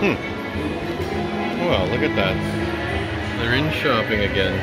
Hmm. Well, look at that. They're in shopping again.